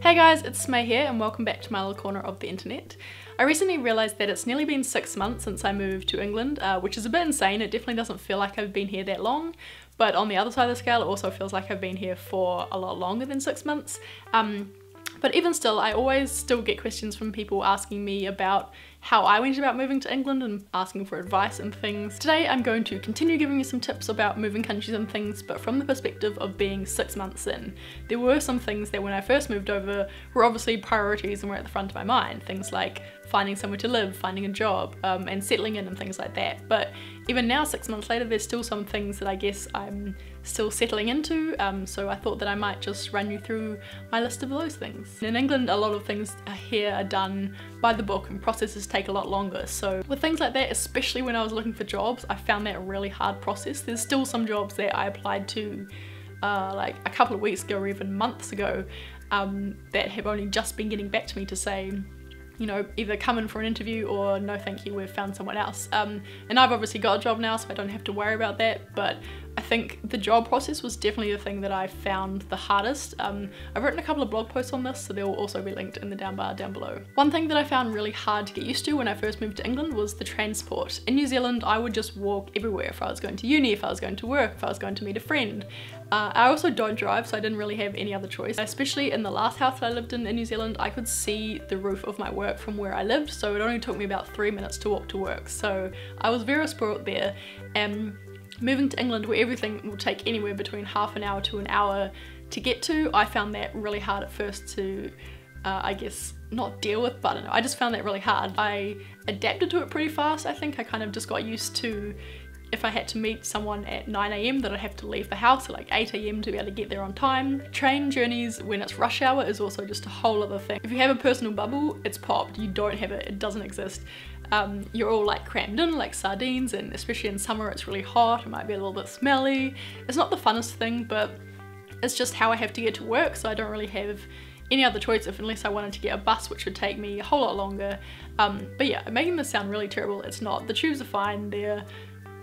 Hey guys, it's Smay here and welcome back to my little corner of the internet. I recently realised that it's nearly been six months since I moved to England, uh, which is a bit insane. It definitely doesn't feel like I've been here that long, but on the other side of the scale it also feels like I've been here for a lot longer than six months. Um, but even still, I always still get questions from people asking me about how I went about moving to England and asking for advice and things. Today I'm going to continue giving you some tips about moving countries and things, but from the perspective of being six months in. There were some things that when I first moved over were obviously priorities and were at the front of my mind. Things like finding somewhere to live, finding a job, um, and settling in and things like that. But even now, six months later, there's still some things that I guess I'm still settling into, um, so I thought that I might just run you through my list of those things. In England, a lot of things here are done by the book and processes take a lot longer, so with things like that, especially when I was looking for jobs, I found that a really hard process. There's still some jobs that I applied to uh, like a couple of weeks ago or even months ago um, that have only just been getting back to me to say you know, either come in for an interview or no thank you, we've found someone else. Um, and I've obviously got a job now, so I don't have to worry about that, but I think the job process was definitely the thing that I found the hardest. Um, I've written a couple of blog posts on this, so they'll also be linked in the down bar down below. One thing that I found really hard to get used to when I first moved to England was the transport. In New Zealand, I would just walk everywhere if I was going to uni, if I was going to work, if I was going to meet a friend. Uh, I also don't drive, so I didn't really have any other choice. Especially in the last house that I lived in in New Zealand, I could see the roof of my work from where I lived, so it only took me about three minutes to walk to work. So I was very spoiled there. And moving to England where everything will take anywhere between half an hour to an hour to get to, I found that really hard at first to, uh, I guess, not deal with, but I don't know, I just found that really hard. I adapted to it pretty fast, I think. I kind of just got used to if I had to meet someone at 9am that I'd have to leave the house at like 8am to be able to get there on time. Train journeys when it's rush hour is also just a whole other thing. If you have a personal bubble, it's popped. You don't have it, it doesn't exist. Um, you're all like crammed in like sardines and especially in summer it's really hot, it might be a little bit smelly. It's not the funnest thing but it's just how I have to get to work so I don't really have any other choice if unless I wanted to get a bus which would take me a whole lot longer. Um, but yeah, making this sound really terrible, it's not. The tubes are fine, they're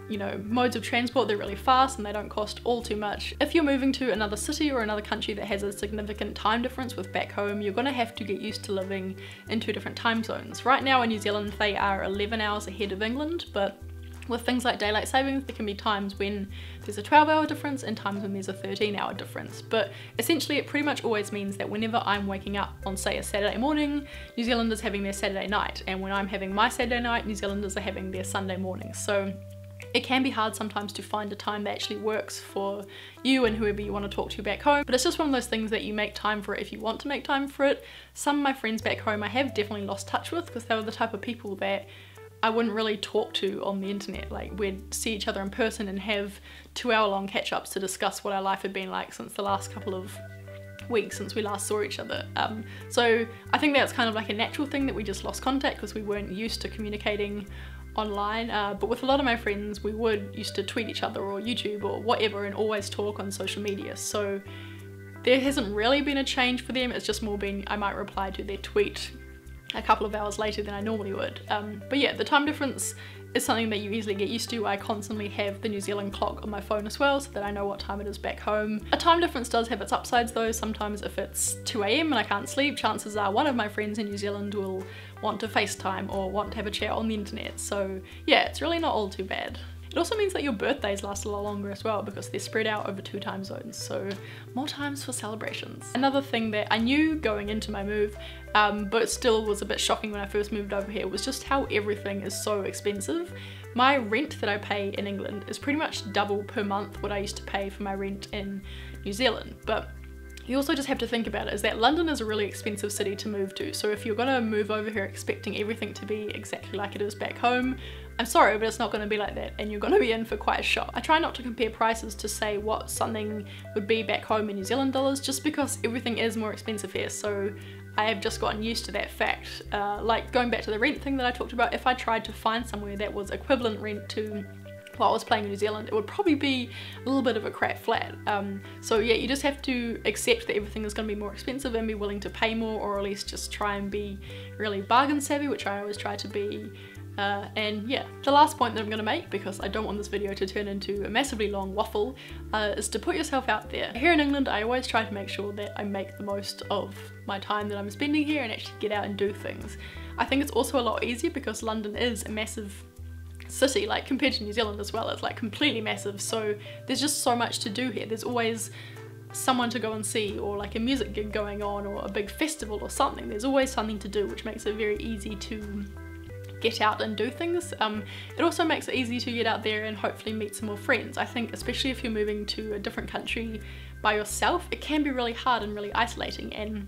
you know, modes of transport, they're really fast and they don't cost all too much. If you're moving to another city or another country that has a significant time difference with back home, you're gonna have to get used to living in two different time zones. Right now in New Zealand, they are 11 hours ahead of England, but with things like daylight savings, there can be times when there's a 12 hour difference and times when there's a 13 hour difference. But essentially it pretty much always means that whenever I'm waking up on say a Saturday morning, New Zealanders are having their Saturday night. And when I'm having my Saturday night, New Zealanders are having their Sunday morning. So it can be hard sometimes to find a time that actually works for you and whoever you want to talk to back home, but it's just one of those things that you make time for it if you want to make time for it. Some of my friends back home I have definitely lost touch with because they were the type of people that I wouldn't really talk to on the internet. Like we'd see each other in person and have two hour long catch ups to discuss what our life had been like since the last couple of weeks since we last saw each other. Um, so I think that's kind of like a natural thing that we just lost contact because we weren't used to communicating online, uh, but with a lot of my friends, we would used to tweet each other or YouTube or whatever and always talk on social media. So there hasn't really been a change for them. It's just more been, I might reply to their tweet a couple of hours later than I normally would. Um, but yeah, the time difference is something that you easily get used to. I constantly have the New Zealand clock on my phone as well so that I know what time it is back home. A time difference does have its upsides though. Sometimes if it's 2am and I can't sleep, chances are one of my friends in New Zealand will want to FaceTime or want to have a chat on the internet. So yeah, it's really not all too bad. It also means that your birthdays last a lot longer as well because they're spread out over two time zones, so more times for celebrations. Another thing that I knew going into my move, um, but still was a bit shocking when I first moved over here, was just how everything is so expensive. My rent that I pay in England is pretty much double per month what I used to pay for my rent in New Zealand, but you also just have to think about it is that London is a really expensive city to move to so if you're gonna move over here expecting everything to be exactly like it is back home I'm sorry but it's not gonna be like that and you're gonna be in for quite a shock. I try not to compare prices to say what something would be back home in New Zealand dollars just because everything is more expensive here so I have just gotten used to that fact. Uh, like going back to the rent thing that I talked about, if I tried to find somewhere that was equivalent rent to while I was playing in New Zealand, it would probably be a little bit of a crap flat. Um, so yeah, you just have to accept that everything is going to be more expensive and be willing to pay more or at least just try and be really bargain savvy, which I always try to be Uh, and yeah, the last point that I'm gonna make, because I don't want this video to turn into a massively long waffle, uh, is to put yourself out there. Here in England, I always try to make sure that I make the most of my time that I'm spending here and actually get out and do things. I think it's also a lot easier because London is a massive city like compared to New Zealand as well it's like completely massive. So there's just so much to do here. There's always someone to go and see or like a music gig going on or a big festival or something. There's always something to do which makes it very easy to get out and do things. Um, it also makes it easy to get out there and hopefully meet some more friends. I think especially if you're moving to a different country by yourself it can be really hard and really isolating. And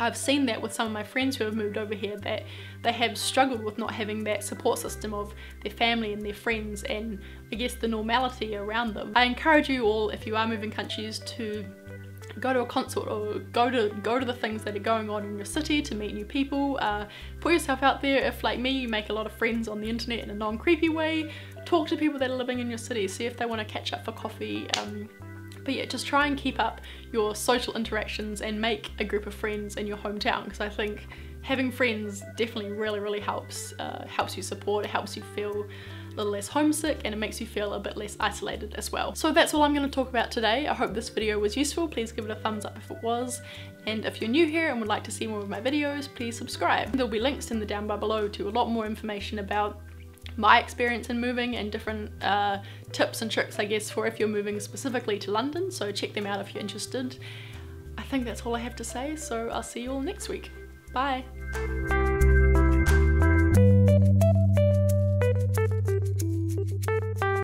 I've seen that with some of my friends who have moved over here that they have struggled with not having that support system of their family and their friends and I guess the normality around them. I encourage you all if you are moving countries to go to a concert or go to go to the things that are going on in your city to meet new people. Uh, put yourself out there. If like me you make a lot of friends on the internet in a non-creepy way talk to people that are living in your city. See if they want to catch up for coffee um, but yeah, just try and keep up your social interactions and make a group of friends in your hometown because I think having friends definitely really, really helps. Uh, helps you support, it helps you feel a little less homesick and it makes you feel a bit less isolated as well. So that's all I'm going to talk about today. I hope this video was useful. Please give it a thumbs up if it was. And if you're new here and would like to see more of my videos, please subscribe. There'll be links in the down bar below to a lot more information about my experience in moving and different uh, tips and tricks I guess for if you're moving specifically to London so check them out if you're interested. I think that's all I have to say so I'll see you all next week. Bye!